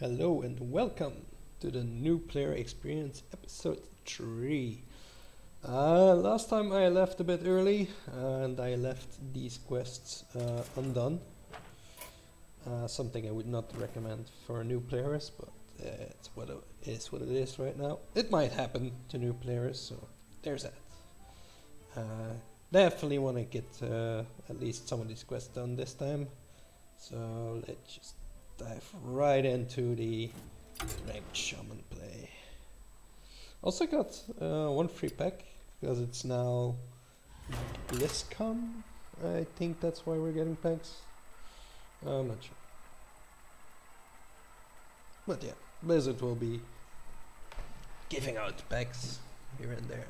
Hello and welcome to the New Player Experience episode 3. Uh, last time I left a bit early and I left these quests uh, undone. Uh, something I would not recommend for new players, but uh, it's what it is what it is right now. It might happen to new players, so there's that. Uh, definitely want to get uh, at least some of these quests done this time. So let's just dive right into the ranked shaman play. Also got uh, one free pack because it's now BlizzCon. I think that's why we're getting packs. I'm not sure. But yeah, Blizzard will be giving out packs here and there.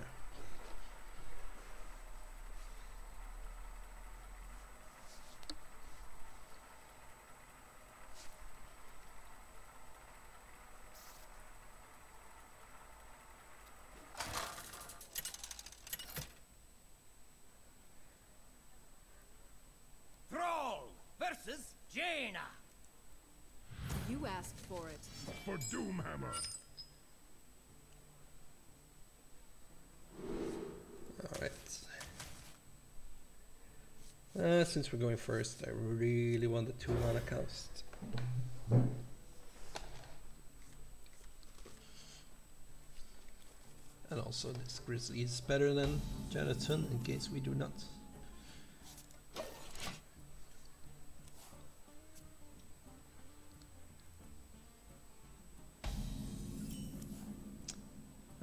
Thrall versus Jaina. You asked for it. for Doomhammer. Alright. Uh, since we're going first, I really want the two mana cast. And also this Grizzly is better than Jonathan in case we do not.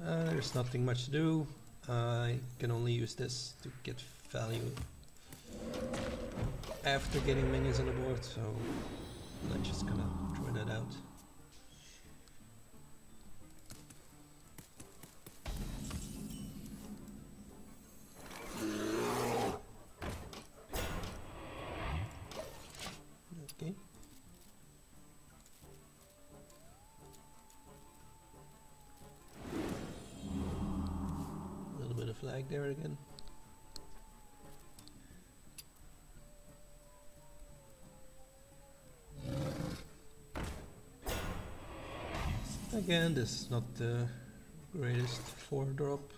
Uh, there's nothing much to do. I can only use this to get value after getting minions on the board, so I'm just gonna try that out. Again, this is not the greatest 4 drop.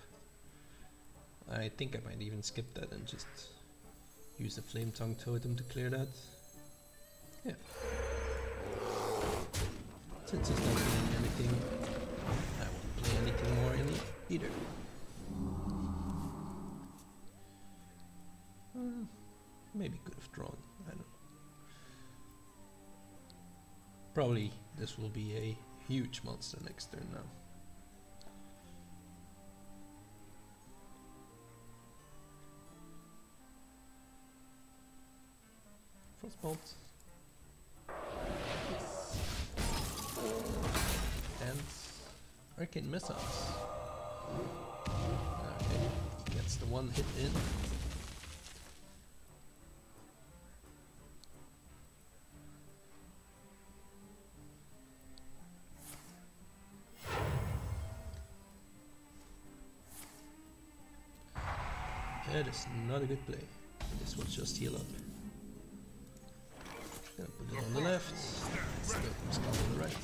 I think I might even skip that and just use the Flame Tongue Totem to clear that. Yeah. Since it's not doing anything, I won't play anything more in it either. Uh, maybe could have drawn, I don't know. Probably this will be a huge monster next turn now. Frostbolt. And Arcane Missiles. Okay, gets the one hit in. That is not a good play. This will just heal up. Gonna put it on the left. Skeleton's on the right.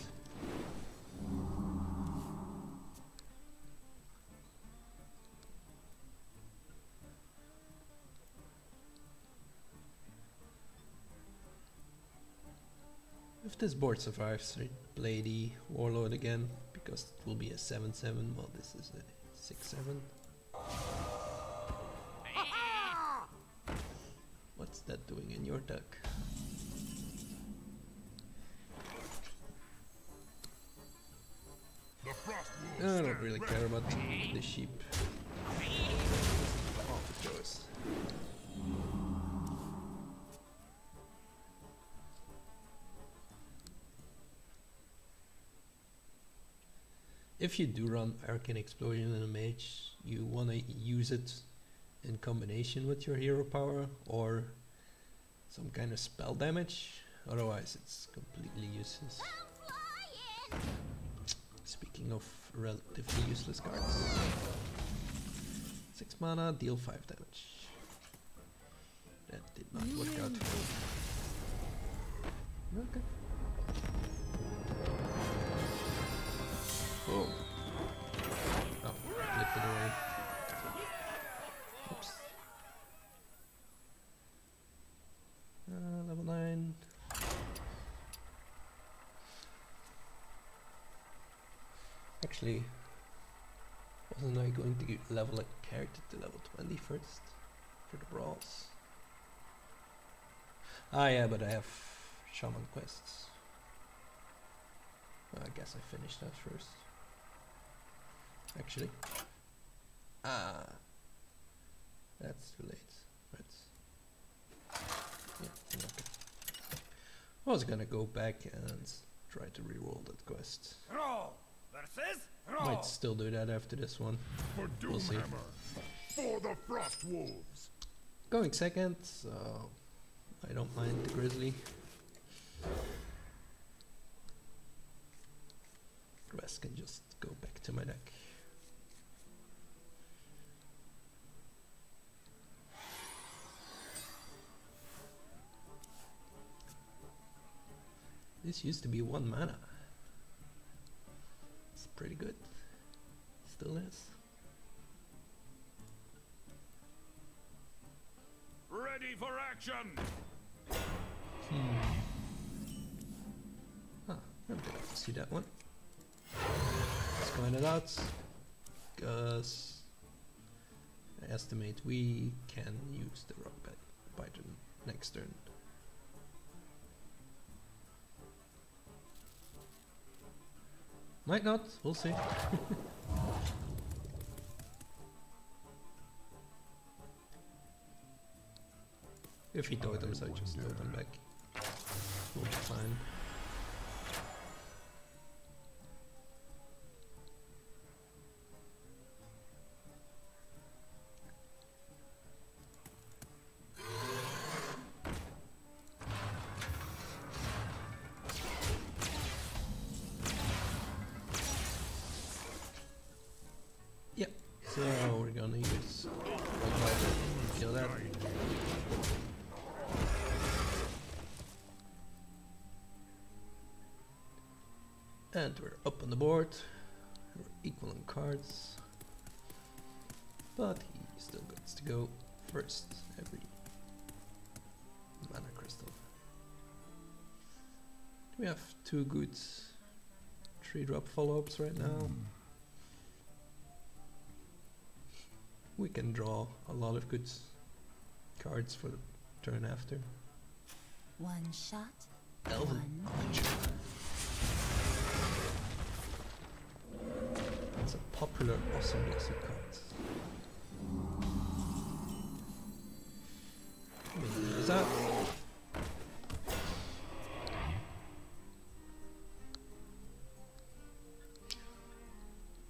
If this board survives, I play the Warlord again, because it will be a 7-7, while this is a 6-7. That doing in your deck? I don't really care about the sheep. Off it goes. If you do run Arcane Explosion in a mage, you want to use it in combination with your hero power or some kind of spell damage. Otherwise, it's completely useless. Speaking of relatively useless cards. 6 mana, deal 5 damage. That did not work out. Okay. Oh. oh, flipped it. Actually, wasn't I going to level a character to level 20 first for the brawls? Ah, yeah, but I have shaman quests. Well, I guess I finished that first. Actually. Ah. That's too late. Right. Yeah, okay. I was gonna go back and try to reroll that quest. Versus Might Thrall. still do that after this one. For We'll see. For the Frost Wolves. Going second, so I don't mind the grizzly. The rest can just go back to my deck. This used to be one mana. It's pretty good. Still is. Ready for action. Hmm. Ah, I'm gonna have to see that one. Let's find it out. Because I estimate we can use the rock bite biter next turn. Might not, we'll see. if he totems, I just totem back. We'll be fine. And we're up on the board. We're equal in cards. But he still gets to go first every mana crystal. We have two good three drop follow ups right now. Hmm. We can draw a lot of good cards for the turn after. One shot, Elven one Archer. Popular awesome blessed card. How many is that?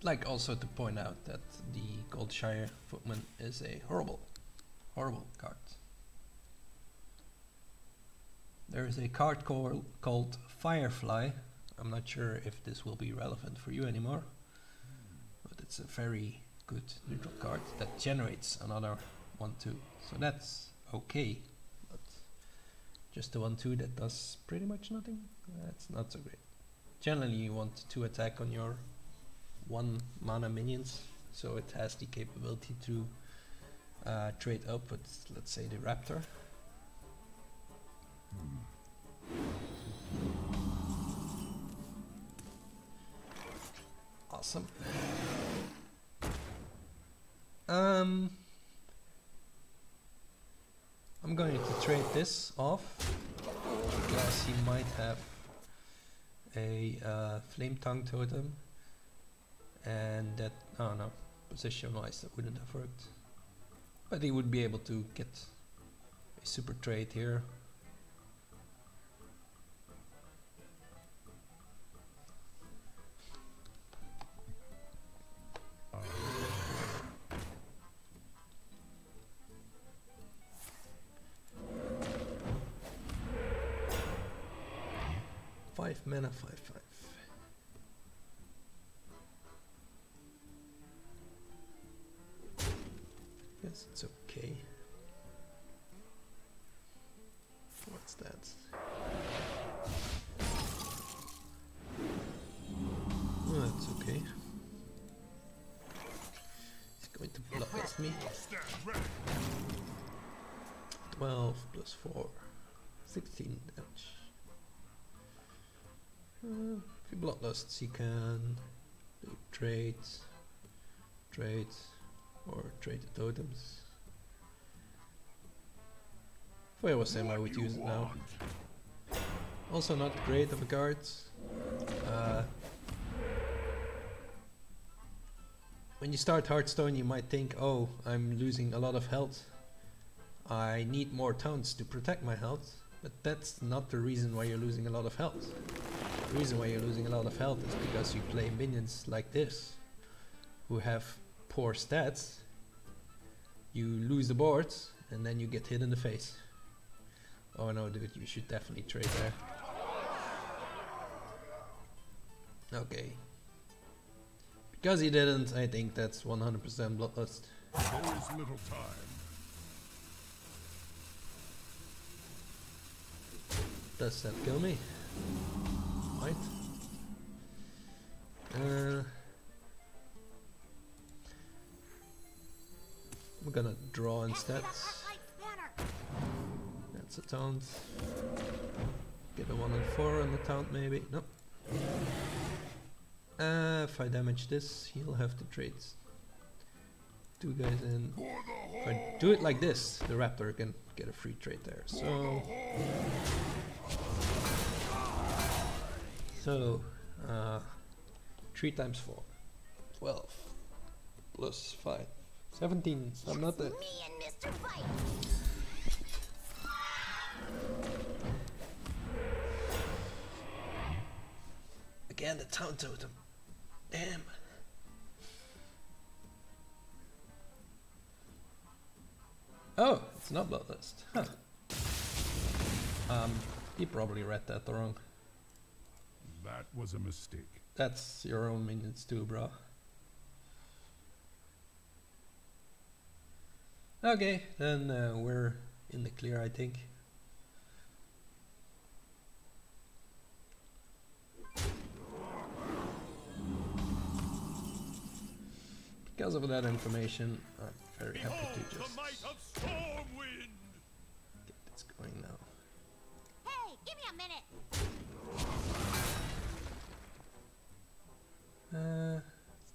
Like also to point out that the Goldshire Footman is a horrible, horrible card. There is a card call, called Firefly. I'm not sure if this will be relevant for you anymore, it's a very good neutral card that generates another 1 2. So that's okay, but just the 1 2 that does pretty much nothing, that's not so great. Generally, you want to attack on your 1 mana minions, so it has the capability to uh, trade up with, let's say, the Raptor. Awesome. Um, I'm going to trade this off because he might have a uh, flame tongue totem, and that oh no, position wise that wouldn't have worked. But he would be able to get a super trade here. mana, 5 5. Can do trade, trade, or trade the totems. If I was him, I would use it now. Also not great of a card. Uh, when you start Hearthstone you might think, oh, I'm losing a lot of health. I need more taunts to protect my health. But that's not the reason why you're losing a lot of health. The reason why you're losing a lot of health is because you play minions like this, who have poor stats. You lose the boards, and then you get hit in the face. Oh no, dude, you should definitely trade there. Okay. Because he didn't, I think that's 100% bloodlust. There is little time. Does that kill me? Might. Uh, I'm gonna draw instead. That's a taunt. Get a 1 and 4 on the taunt maybe. Nope. Uh, if I damage this, he'll have to trade two guys in. If I do it like this, the raptor can get a free trade there. So, so uh, three times four, 12 plus five, 17. I'm not the Me and Mr. Fight. again the taunt totem. Damn. Oh, it's not bloodlust. Huh. Um, you probably read that the wrong. That was a mistake. That's your own minions too, bro. Okay, then uh, we're in the clear, I think. Because of that information, I'm very happy to just Uh,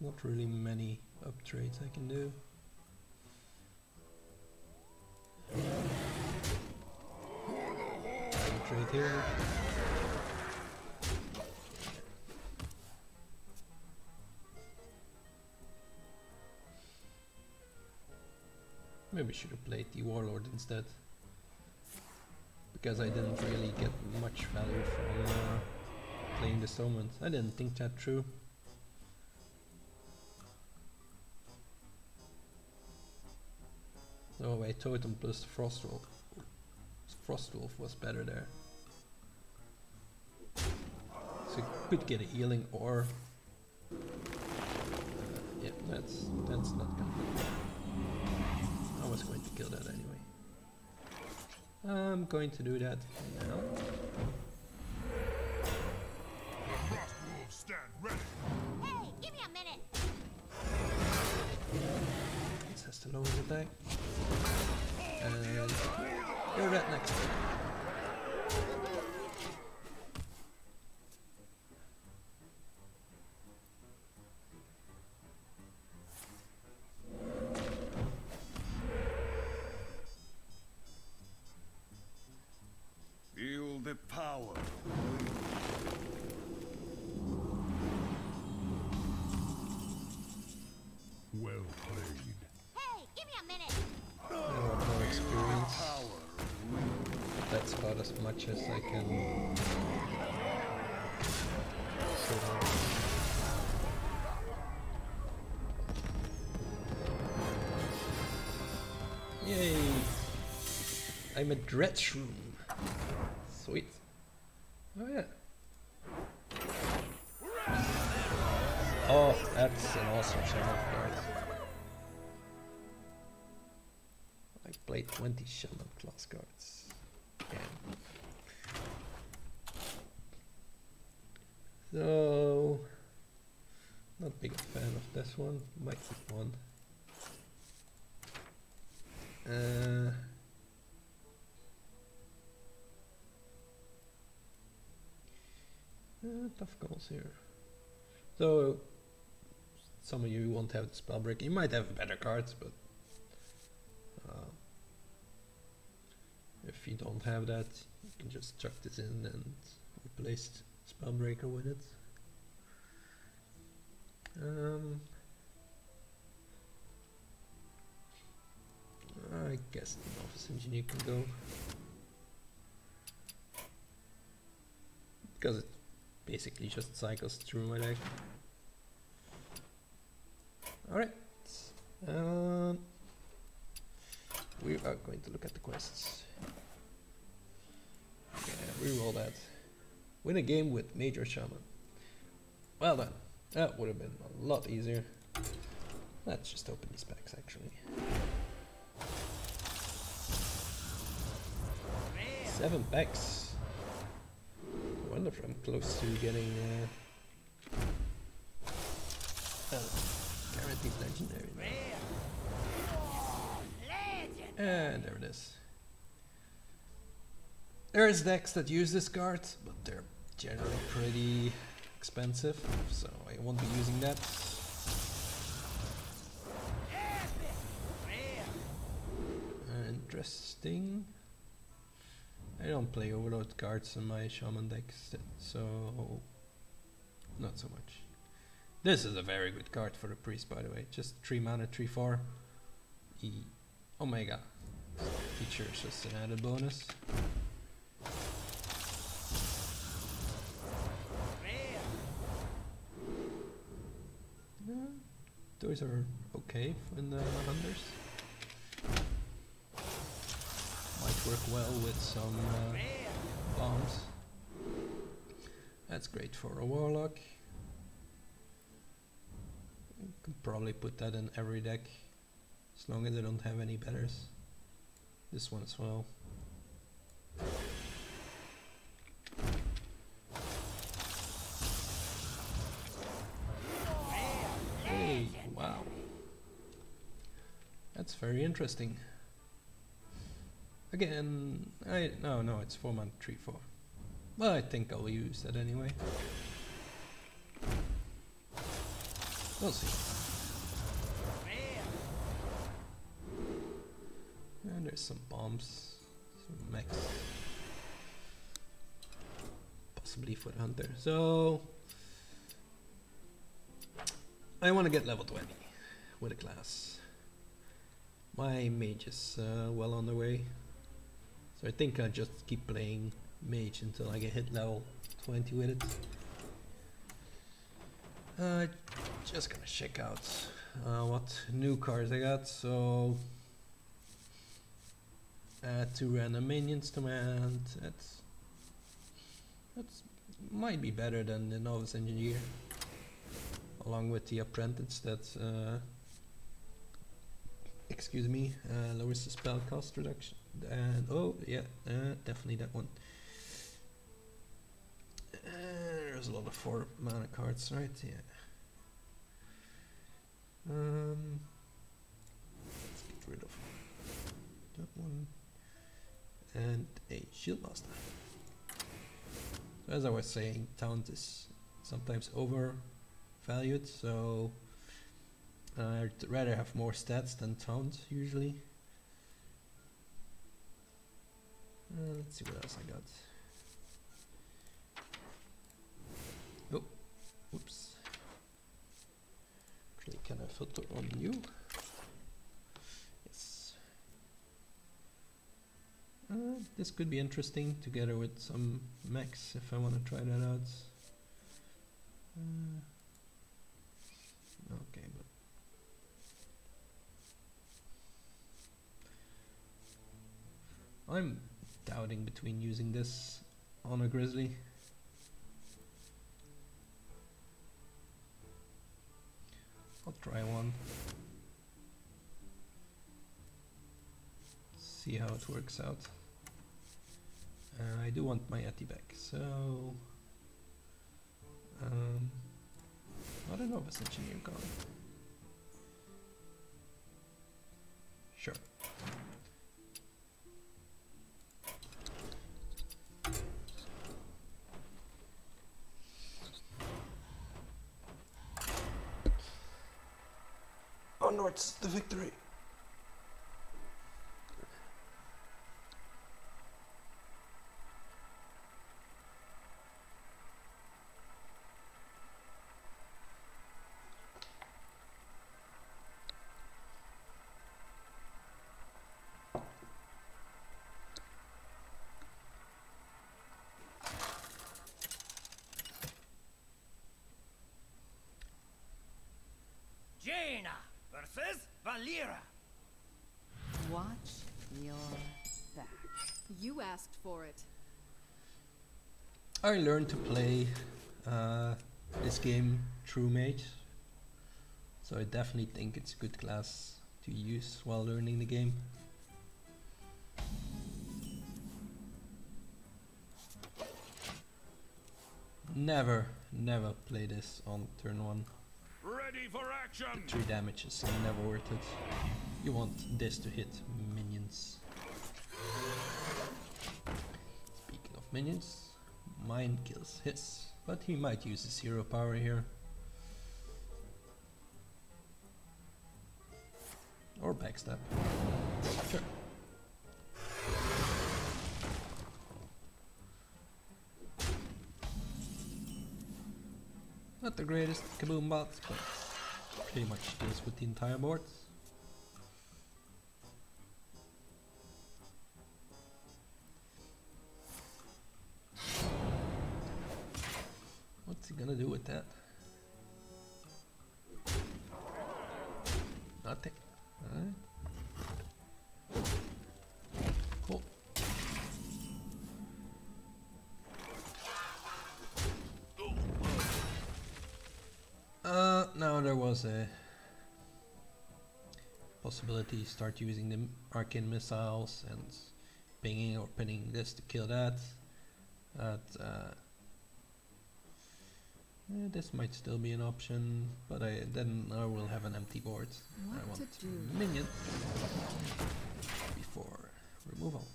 not really many up trades I can do. Trade here. Maybe should have played the warlord instead. Because I didn't really get much value from uh, playing the Stormwind. I didn't think that through. Oh wait, Totem plus Frostwolf. Frostwolf was better there. So you could get a healing or... Uh, yeah, that's, that's not gonna be I was going to kill that anyway. I'm going to do that now. Frost wolves stand ready. Hey, give me a minute. This has the lowest attack. And you're red next. Feel the power. About as much as I can. Yay! I'm a dread shroom. Sweet. Oh yeah. Oh, that's an awesome shaman card. I played 20 shaman class cards. Again. So, not big a fan of one. Might keep one. Uh, uh, tough calls here. So, some of you won't have the spell break. You might have better cards, but uh, if you don't have that, you can just chuck this in and replace Spellbreaker with it. Um, I guess the Novice Engineer can go. Because it basically just cycles through my deck. Alright. Um, we are going to look at the quests. Yeah, reroll that. Win a game with Major Shaman. Well done. That would have been a lot easier. Let's just open these packs actually. Seven packs. I wonder if I'm close to getting uh, uh, guaranteed legendary. And there it is. There's decks that use this card, but they're generally pretty expensive, so I won't be using that. Interesting. I don't play overload cards in my shaman decks, so not so much. This is a very good card for the priest, by the way. Just three mana, three four. E Omega features just an added bonus. Yeah, those are okay in the hunters. Might work well with some uh, bombs. That's great for a warlock. You could probably put that in every deck, as long as I don't have any betters. This one as well. Hey, wow. That's very interesting. Again, I no no it's four month three four. Well I think I'll use that anyway. We'll see. And there's some bombs, some mechs. Possibly for the hunter. So I want to get level 20 with a class. My mage is uh, well on the way. So I think I'll just keep playing mage until I get hit level 20 with it. Uh, just gonna check out uh, what new cards I got. So add two random minions to my hand. That's that's might be better than the novice engineer, along with the apprentice. That's uh, excuse me uh, lowers the spell cost reduction. And oh yeah, uh, definitely that one. Uh, there's a lot of four mana cards, right? Yeah. Um, let's get rid of that one and a shield master. So as I was saying, taunt is sometimes overvalued, so I'd rather have more stats than taunt usually. Uh, let's see what else I got. Oh, whoops. Actually, can I filter on you? Yes. Uh, this could be interesting together with some mechs if I want to try that out. Uh, okay, but I'm doubting between using this on a grizzly. I'll try one. See how it works out. Uh, I do want my Yeti back, so um, I don't know if it's engineer gone. Sure. Onwards the victory. Jaina versus Valeera. Watch your back. You asked for it. I learned to play uh, this game through Mage, so I definitely think it's a good class to use while learning the game. Never, never play this on turn one. Ready for action! Three damage is never worth it. You want this to hit minions. Speaking of minions, mine kills his, but he might use his hero power here. Or backstab. Sure. Not the greatest kaboom bots, but pretty much deals with the entire board. Gonna do with that? Nothing. Alright. Cool. Uh, no, there was a possibility start using the arcane missiles and pinging or pinning this to kill that. But uh, yeah, this might still be an option, but I then I will have an empty board. I What want to do? minion before removal.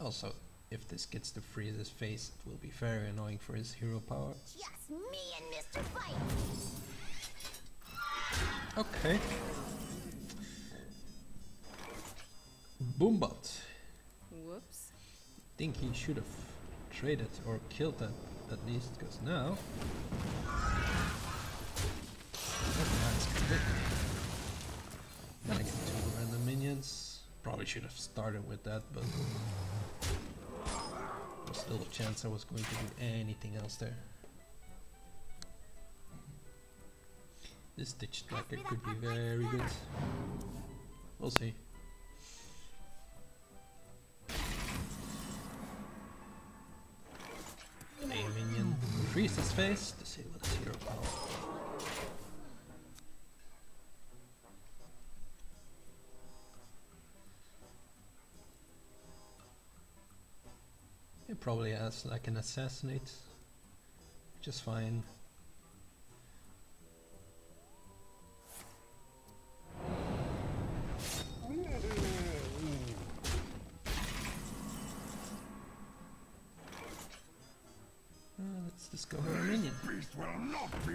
Also, if this gets to freeze his face, it will be very annoying for his hero power. Just me and Mr. Fight. Okay. Boombot. Whoops. Think he should have traded or killed that at least, because now. That. I get two random minions. Probably should have started with that, but. There's still a chance I was going to do anything else there. This Stitch Striker could be very good. We'll see. Freeze his face to see what his hero power. He probably has like an assassinate, which is fine. Discover a minion. Beast will not be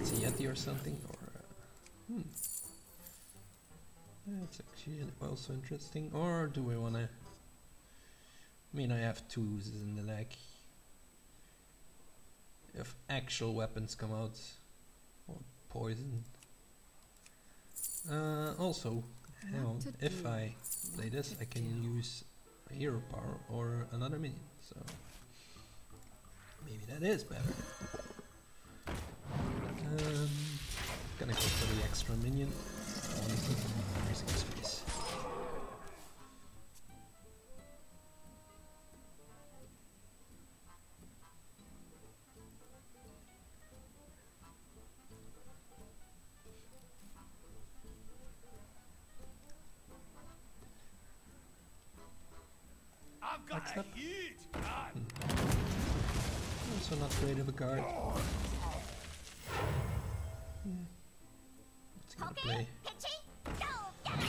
It's a tamed! Yeti or something, or uh, hmm. That's actually also interesting. Or do we wanna? I mean, I have two twos in the leg. If actual weapons come out, or poison. Uh, also, hang What on. to If I play this, I can use a hero power or another minion. So maybe that is better. Um, gonna go for the extra minion. Honestly, freezing his Also not great of a guard. Hmm. What's he gonna Okay, play? Pitchy, go get it.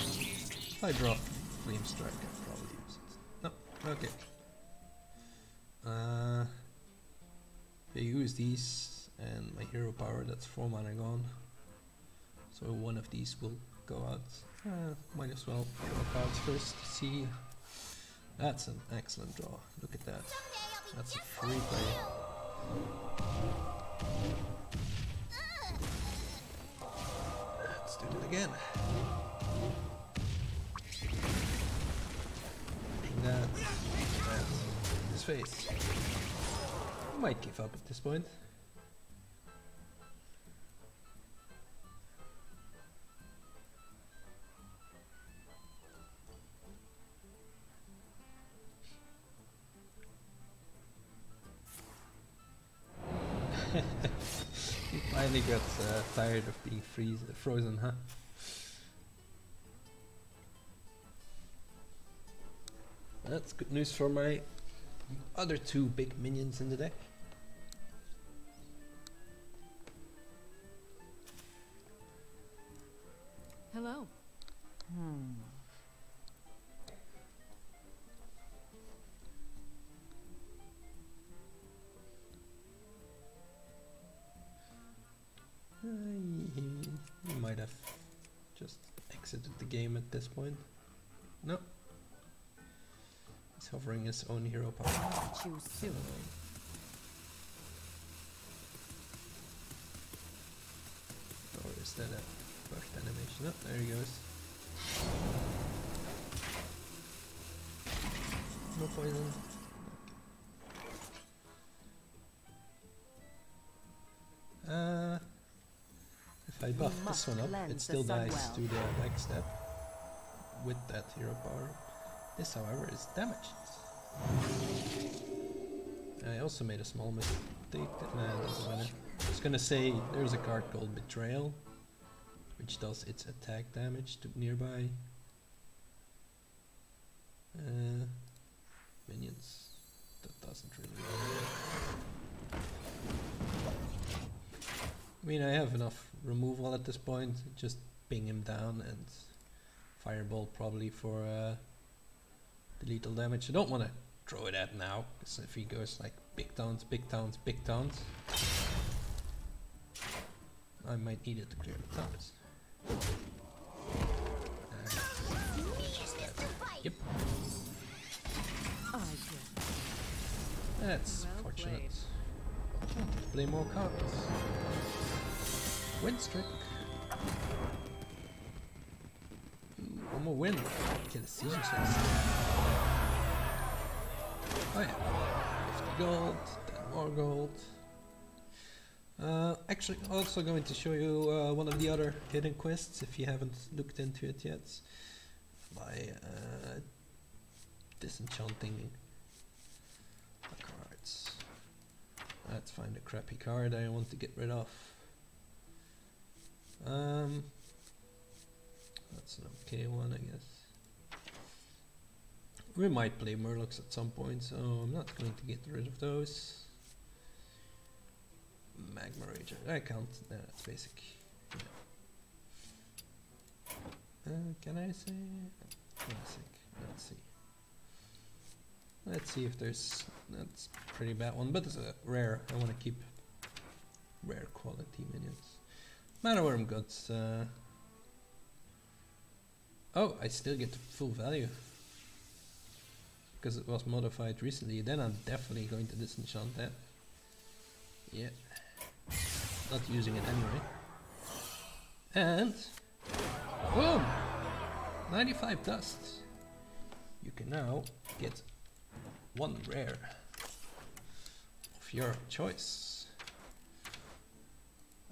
If I drop Flame Strike, I'll probably use it. No, okay. Uh, I use these and my hero power, that's 4 mana gone. So one of these will go out. Uh, might as well draw cards first to see. That's an excellent draw. Look at that. Someday I'll be That's a free play. Let's do it again. That, that, his face. Might give up at this point. Uh, tired of being freeze frozen, huh? That's good news for my other two big minions in the deck. Hello. Uh, exited the game at this point. No. He's hovering his own hero power. Choose soon. Or is that a burst animation? Oh, there he goes. No poison. I buff this one up, it still dies well. to the next step with that hero power. This, however, is damaged. I also made a small mistake. Nah, doesn't matter. I was gonna say there's a card called Betrayal, which does its attack damage to nearby uh, minions. That doesn't really matter. I mean, I have enough removal at this point. Just ping him down and fireball probably for uh, the lethal damage. I don't want to throw it at now, because if he goes like big taunts, big taunts, big taunts, I might need it to clear the taunts. Yep. That's Well fortunate. played. Play more cards. Win streak. Ooh, one more win. Get a season chance. Oh yeah. 50 gold, 10 more gold. Uh, actually, also going to show you uh, one of the other hidden quests if you haven't looked into it yet. By uh, disenchanting the cards. Let's find a crappy card I want to get rid of. Um, that's an okay one, I guess. We might play Murlocs at some point, so I'm not going to get rid of those. Magma Rager, I can't, no, that's basic. Uh, can I say classic? Let's see. Let's see if there's that's pretty bad one, but it's a rare. I want to keep rare quality minions. Mana Wyrm got. Uh, oh, I still get the full value because it was modified recently. Then I'm definitely going to disenchant that. Yeah, not using it anyway. And boom, 95 dust. You can now get one rare of your choice.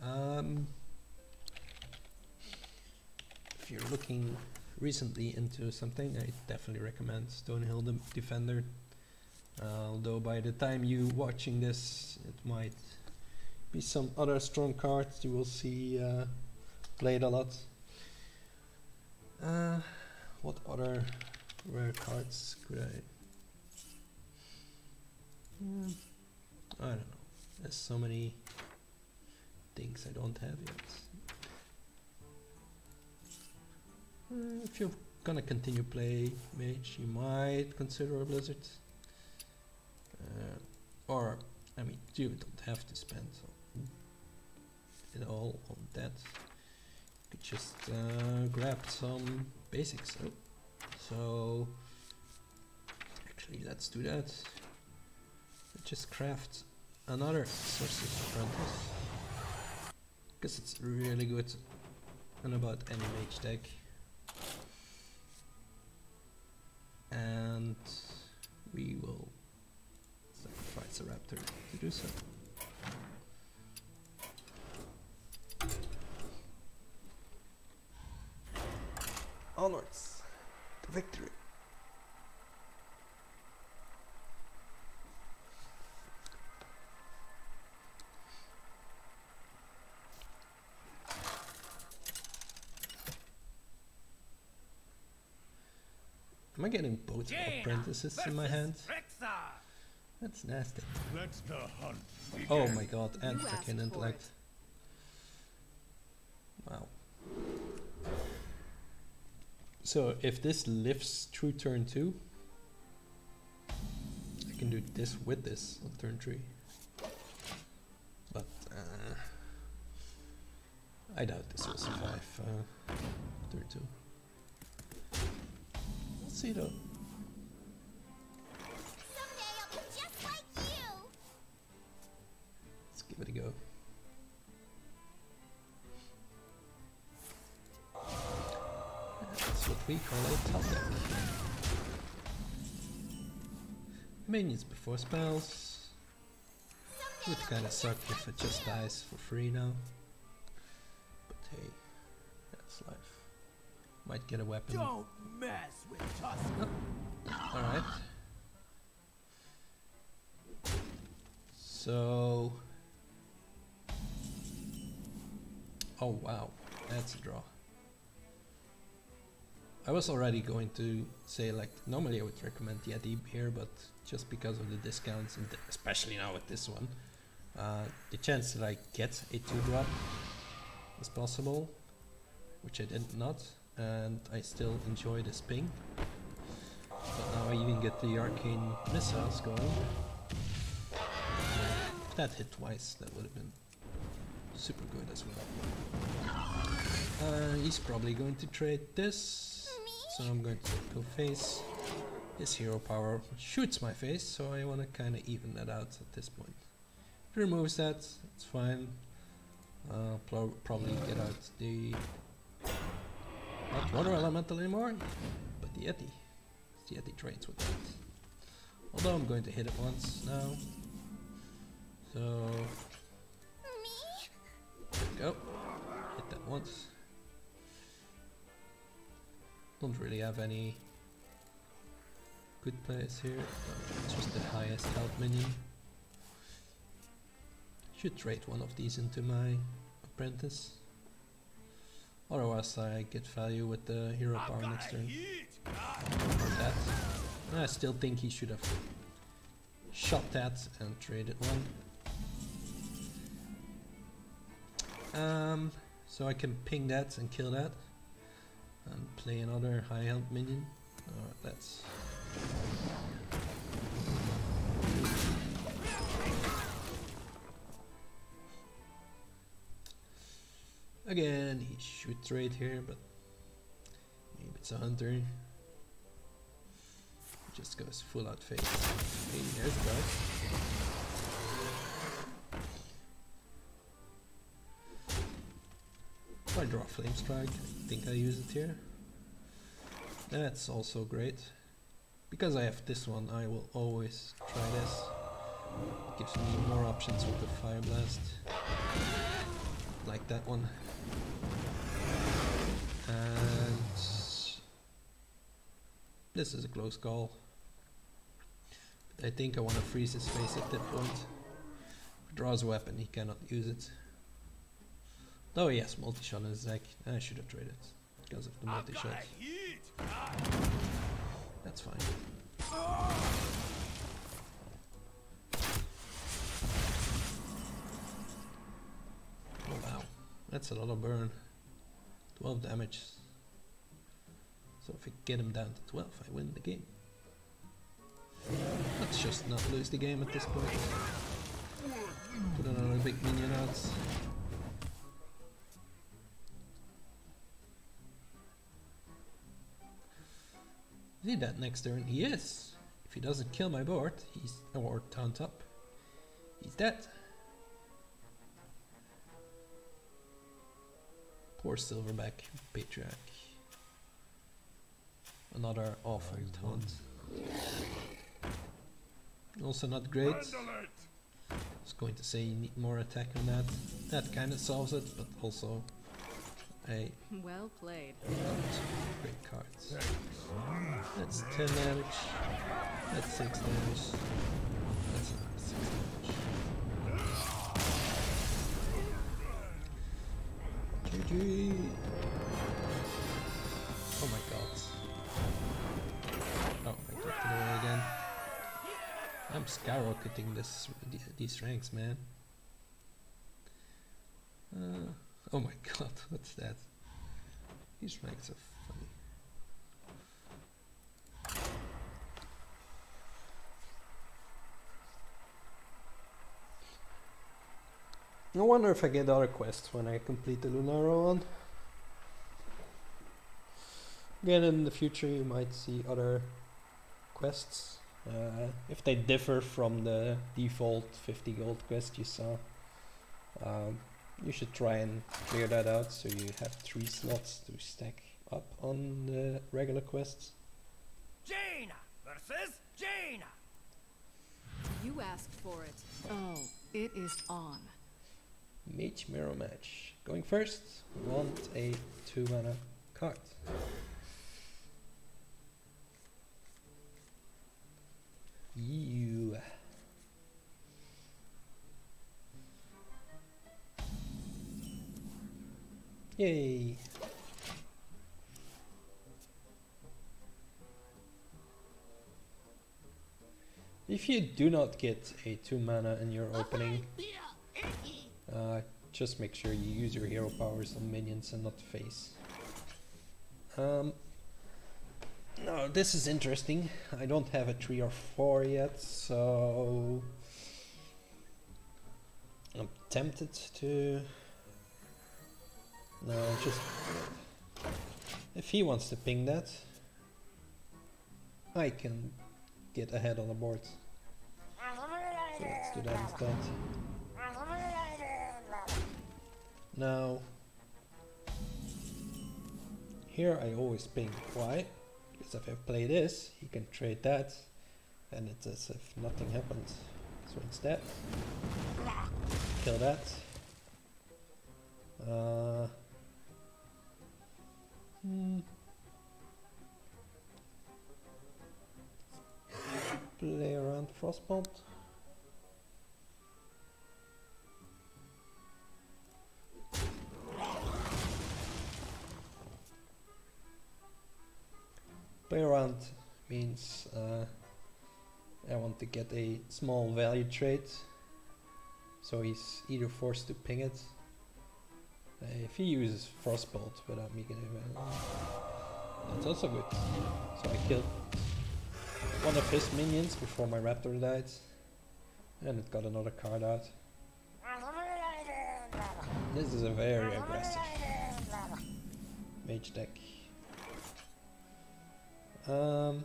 Um, if you're looking recently into something, I definitely recommend Stonehill the Defender. Uh, although by the time you watching this, it might be some other strong cards you will see uh, played a lot. Uh, what other rare cards could I? Hmm, I don't know. There's so many things I don't have yet. Uh, if you're gonna continue play Mage, you might consider a Blizzard. Uh, or, I mean, you don't have to spend it all on that. Could just uh, grab some basics. Oh. So actually, let's do that. Let's just craft another Sorcerer's Apprentice. Because it's really good on about any mage deck. And we will sacrifice a raptor to do so. Onwards to victory. I getting both Jaina apprentices in my hand? versus That's nasty. Let the hunt begin. Oh my god, and You asked freaking for intellect. Wow. So if this lives through turn 2, I can do this with this on turn 3. But uh, I doubt this will survive uh, turn 2. We'll. Someday I'll be just like you. Let's give it a go. That's what we call a top deck. Minions before spells. Would kinda suck if it just dies for free now. But hey, that's life. Might get a weapon. Don't mess with Tusk. Alright. So. Oh wow, that's a draw. I was already going to say like normally I would recommend Yeti here, but just because of the discounts and especially now with this one, uh, the chance that I get a two drop is possible, which I did not, and I still enjoy this ping. But now I even get the arcane missiles going. If that hit twice, that would have been super good as well. Uh, he's probably going to trade this, so I'm going to go face. His hero power shoots my face, so I want to kind of even that out at this point. He removes that, it's fine. Uh, pro- probably get out the not water elemental anymore, but the Yeti. The Yeti trades with that. Although I'm going to hit it once now. So go. Hit that once. Don't really have any good players here. It's just the highest health minion. Should trade one of these into my apprentice. Otherwise I get value with the hero power next turn. that. And I still think he should have shot that and traded one. Um, so I can ping that and kill that. And play another high health minion. Alright, that's Again, he should trade here, but maybe it's a hunter. Just goes full out face. Hey, there's the guy. I draw Flame Strike, I think I use it here. That's also great. Because I have this one, I will always try this. gives me more options with the Fire Blast. Like that one. And this is a close call. But I think I want to freeze his face at that point. Draws a weapon, he cannot use it. Though he has multi-shot his deck, I should have traded because of the multi-shot. got a heat. That's fine. That's a lot of burn. 12 damage. So if I get him down to 12, I win the game. Let's just not lose the game at this point. Put another big minion out. Is he dead next turn? He is! If he doesn't kill my board, he's... or taunt up, he's dead. Poor Silverback Patriarch. Another awful taunt. Also not great. Handle! I was going to say you need more attack on that. That kind of solves it, but also a Well played. not great cards. That's 10 damage. That's 6 damage. Oh my god. Oh, I took it away again. I'm skyrocketing this these ranks, man. Uh, oh my god, what's that? These ranks are I wonder if I get other quests when I complete the Lunara one. Again, in the future you might see other quests. Uh, if they differ from the default 50 gold quest you saw. Um, you should try and clear that out so you have three slots to stack up on the regular quests. Jaina versus Jaina. You asked for it. Oh, it is on. Mage Mirror Match. Going first, we want a 2 mana card. You. Yay! If you do not get a 2 mana in your opening, uh, just make sure you use your hero powers on minions and not face. Um, no, this is interesting. I don't have a 3 or 4 yet, so... I'm tempted to... No, just... If he wants to ping that, I can get ahead on the board. So let's do that instead. Now, here I always ping. Why? Because if I play this, he can trade that, and it's as if nothing happened. So instead, kill that. Uh, hmm. Play around Frostbolt. Play around means uh, I want to get a small value trade, so he's either forced to ping it. Uh, if he uses Frostbolt without me getting value, that's also good. So I killed one of his minions before my raptor died, and it got another card out. This is a very aggressive mage deck. Um,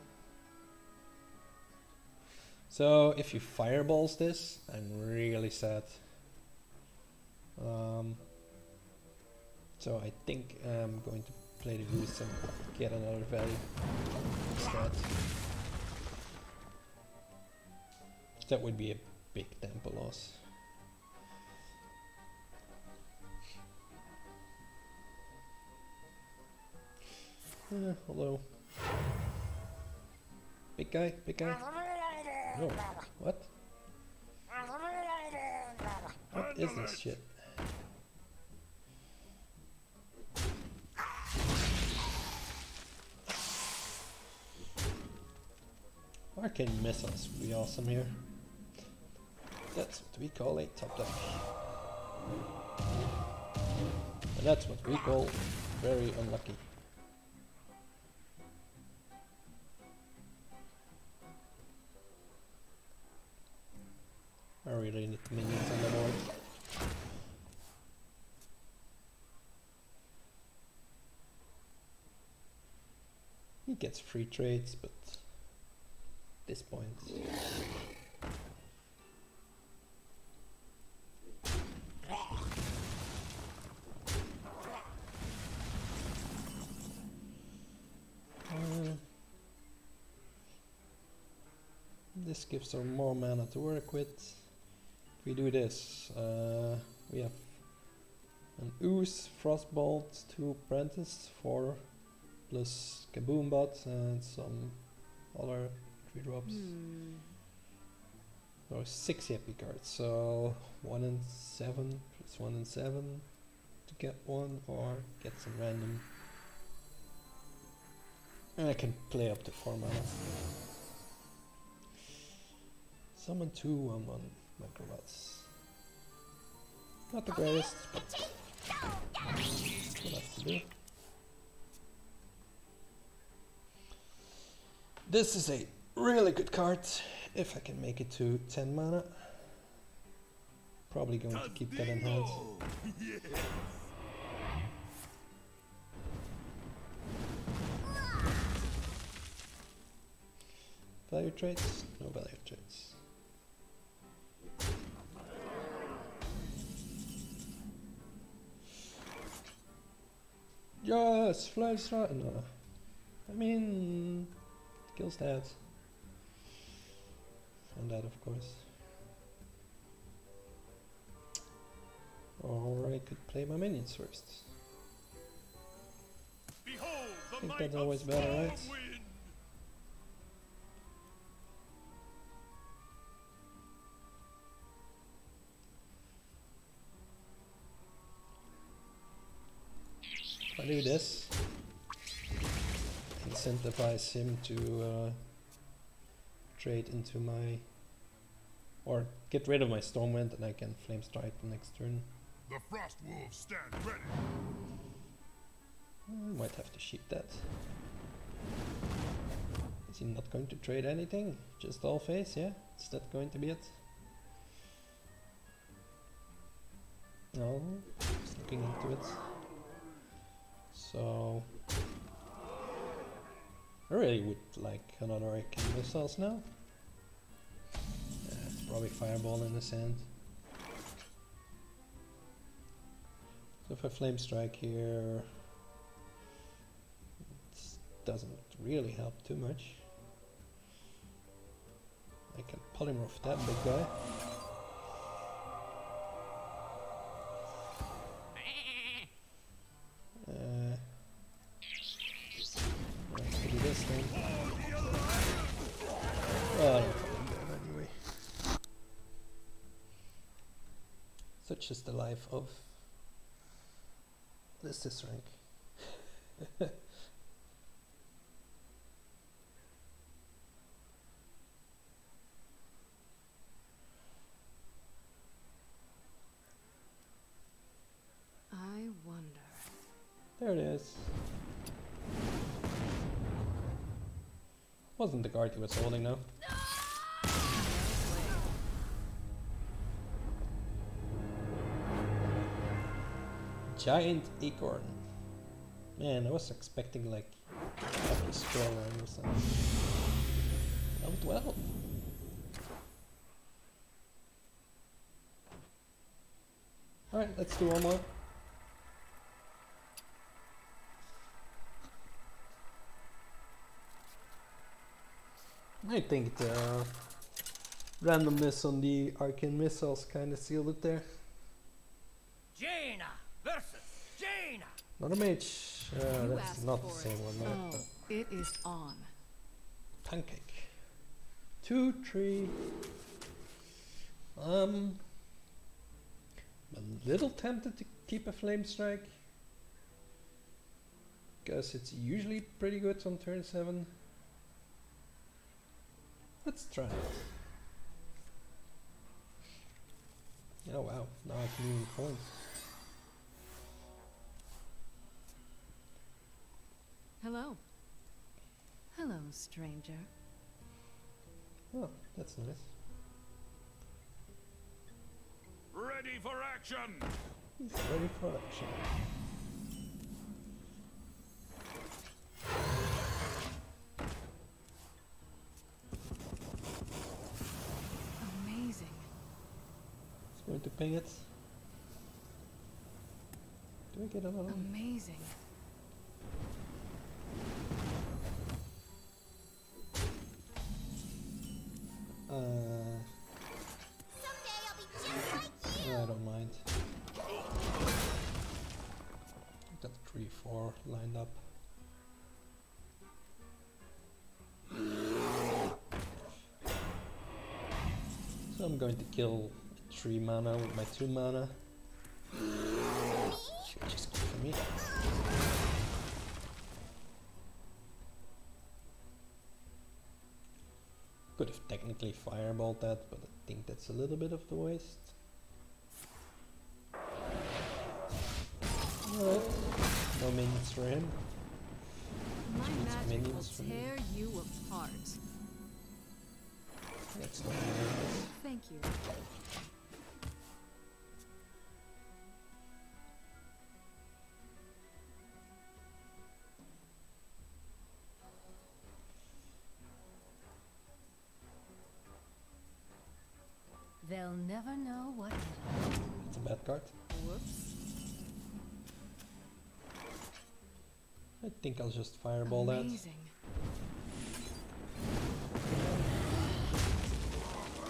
so if you fireballs this, I'm really sad. Um, so I think I'm going to play the goose and get another value instead. That would be a big tempo loss. Uh, hello. Big guy, big guy. What? What is this shit? Arcane missiles would be awesome here. That's what we call a top deck. And that's what we call very unlucky. I really need minions on the board. He gets free trades, but this point. This gives her more mana to work with. We do this, uh, we have an Ooze, Frostbolt, two Apprentice, four plus Kaboom Bot and some other three drops. Hmm. There are six happy cards, so one and seven plus one and seven to get one or get some random. And I can play up to four mana. Summon two one one Microbots. Not the greatest, but else to do? This is a really good card if I can make it to 10 mana. Probably going to keep that in hand. Value traits? No value traits. Yes, fly strike. No, I mean, kills that. And that, of course. Or I could play my minions first. Behold the think that's always better, right? I do this, incentivize him to uh, trade into my, or get rid of my Stormwind, and I can Flame Strike the next turn. The frost wolves stand ready. I might have to sheep that. Is he not going to trade anything? Just all face, yeah? Is that going to be it? No, just looking into it. So I really would like another Arcane Missiles now. Yeah, it's probably Fireball in the sand. So if I Flame Strike here, it doesn't really help too much. I can polymorph that big guy. Life of this rank. I wonder. There it is. Wasn't the guard he was holding now. Giant acorn. Man, I was expecting like a scroll or something. Level 12. Alright, let's do one more. I think the randomness on the arcane missiles kind of sealed it there. Jaina. Not a mage. Uh, that's not the same it. one. No. Oh, it is on. Pancake. Two, three. Um, I'm a little tempted to keep a flame strike. Because it's usually pretty good on turn 7. Let's try it. Oh wow, now I can even coin. Hello. Hello, stranger. Oh, that's nice. Ready for action! He's ready for action. Amazing. It's going to ping it. Do we get a little... Amazing. Uh, you. I don't mind. Got three, four lined up. So I'm going to kill three mana with my two mana. Just for me. Could have technically fireballed that, but I think that's a little bit of the waste. Alright, no minions for him. My magic will minions for me. tear you apart. That's not minions. Thank you. Never know what. It's a bad card. Whoops. I think I'll just fireball that.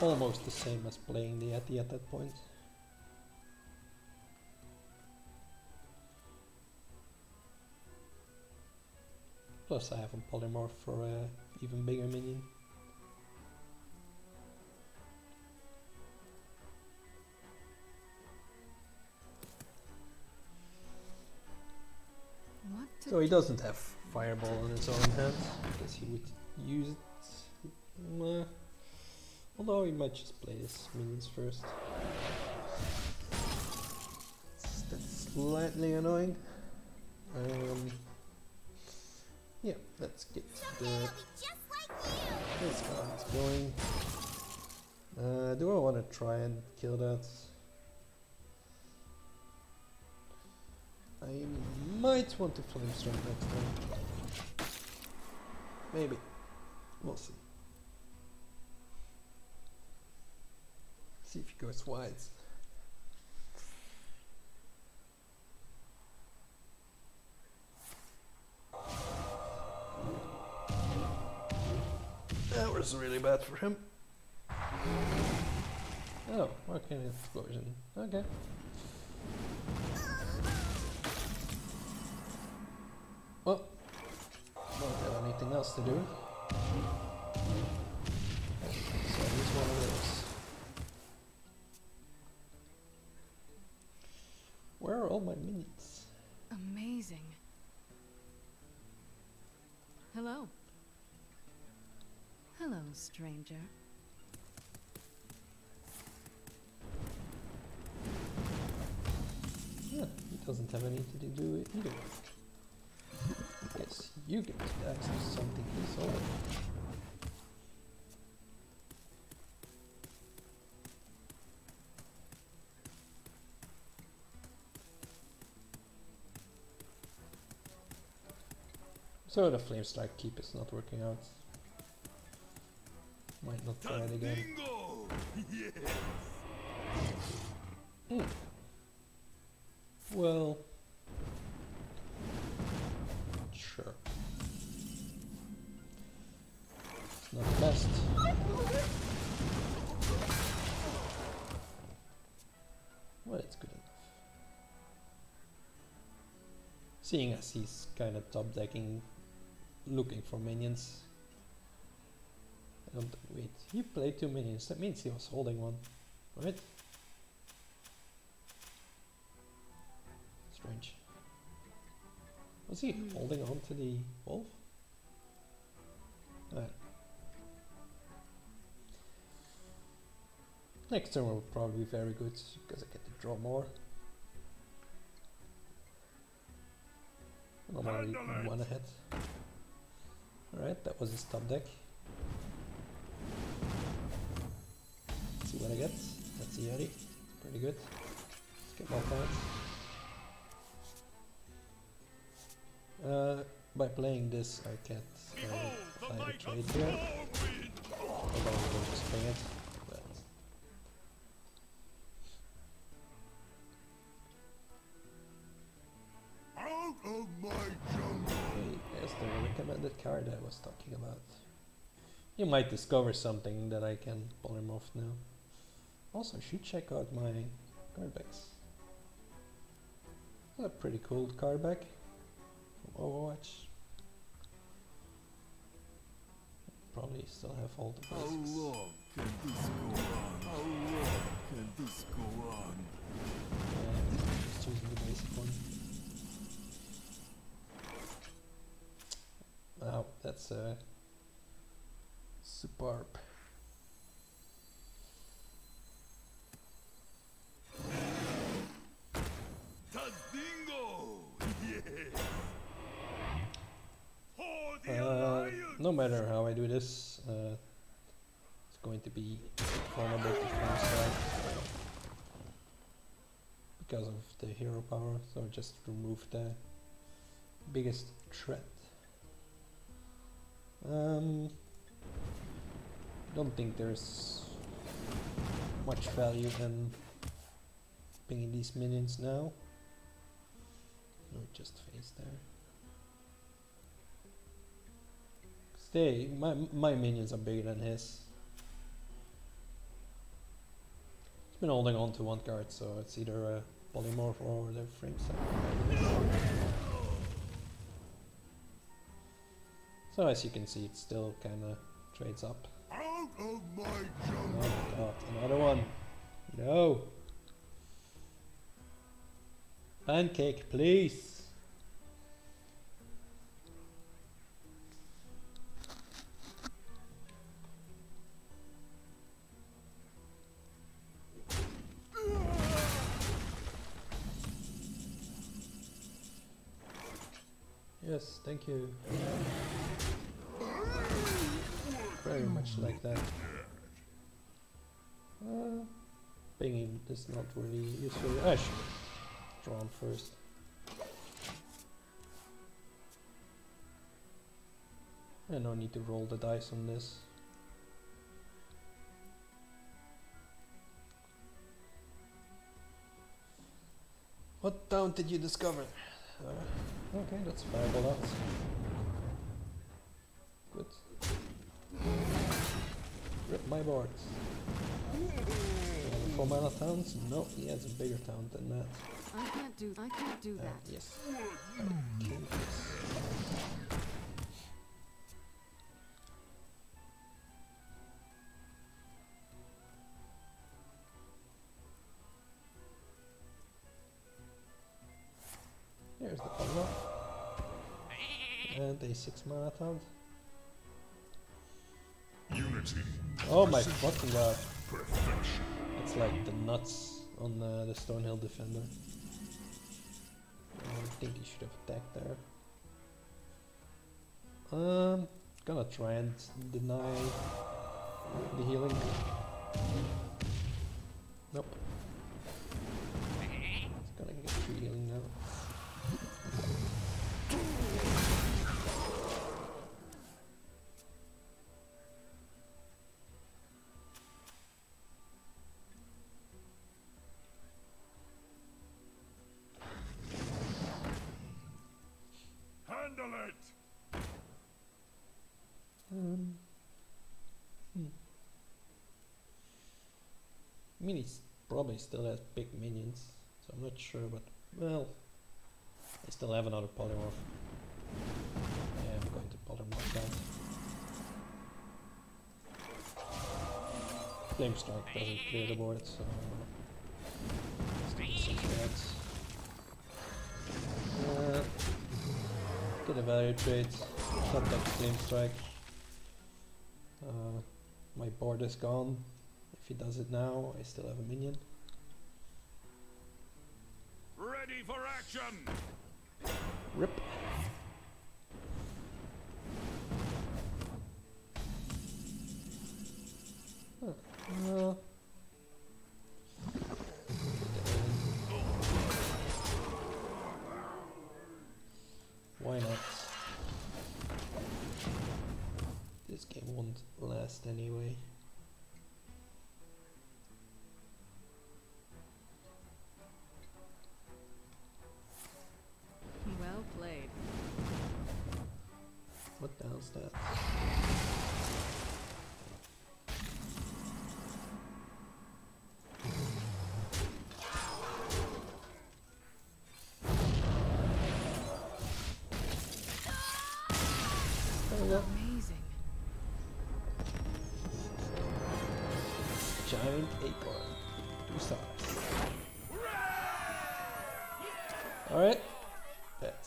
Almost the same as playing the Yeti at that point. Plus I have a polymorph for a even bigger minion. So he doesn't have fireball in his own hand, because he would use it. Meh. although he might just play his minions first. That's slightly annoying. Um, yeah, let's get the this guy going. Uh, do I want to try and kill that? I might want to flame strike next time. Maybe. We'll see. See if he goes wide. That was really bad for him. Oh, okay, explosion. Okay. Well, don't have anything else to do. So he's one of those. Where are all my minutes? Amazing. Hello. Hello, stranger. Yeah, he doesn't have anything to do either. Guess you get to access something he's already. So the flame strike keep is not working out. Might not try it again. Yes! Hmm. Well, not the best. Well, it's good enough. Seeing as he's kind of top decking, looking for minions. I don't wait. He played two minions. That means he was holding one, right? Strange. Was he holding on to the wolf? Alright. Next turn will probably be very good because I get to draw more. I'm already one ahead. Alright, that was his top deck. Let's see what I get. That's the Yeti. Pretty good. Let's get more points. Uh, by playing this, I get uh, a trade here. Although I just ping it. Recommended card I was talking about. You might discover something that I can polymorph now. Also, should check out my card backs. A pretty cool card back from Overwatch. Probably still have all the How basics. long can this go on? How long can this go on? Yeah, just choosing the basic one. Wow, that's uh, superb. Tazdingo! Yes! For the Uh, no matter how I do this, uh, it's going to be vulnerable to strike because of the hero power. So just remove the biggest threat. Um, don't think there's much value in pinging these minions now. No, just face there. Stay. My my minions are bigger than his. He's been holding on to one card, so it's either a polymorph or the frame set. So as you can see, it still kind of trades up. Out of my Oh my god, another one. No. Pancake, please. Yes, thank you. Very much like that. Uh, is not really useful. I should draw him first. I no need to roll the dice on this. What taunt did you discover? Uh, okay, that's odds. Good. Rip my boards. Uh, four mana taunts? No, he has a bigger taunt than that. I can't do I can't do Uh, that. yes. Killed this. Here's the power. And a six mana taunt. Oh my fucking god. It's like the nuts on uh, the Stonehill Defender. I think he should have attacked there. Um, gonna try and deny the healing. Probably still has big minions, so I'm not sure, but well, I still have another polymorph. Yeah, I'm going to polymorph that. Flame strike doesn't clear the board, so. Uh, get a value trade, not that flame strike. Uh, my board is gone. If he does it now, I still have a minion.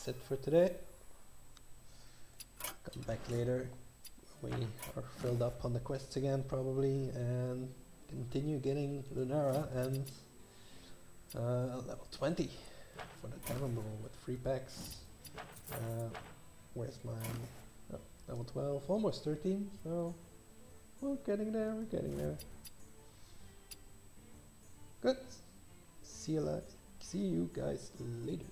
That's it for today. Come back later. We are filled up on the quests again probably and continue getting Lunara and uh, level 20 for the Brawl with free packs. Uh, where's my oh, level 12? Almost 13, so we're getting there, we're getting there. Good. See you, see you guys later.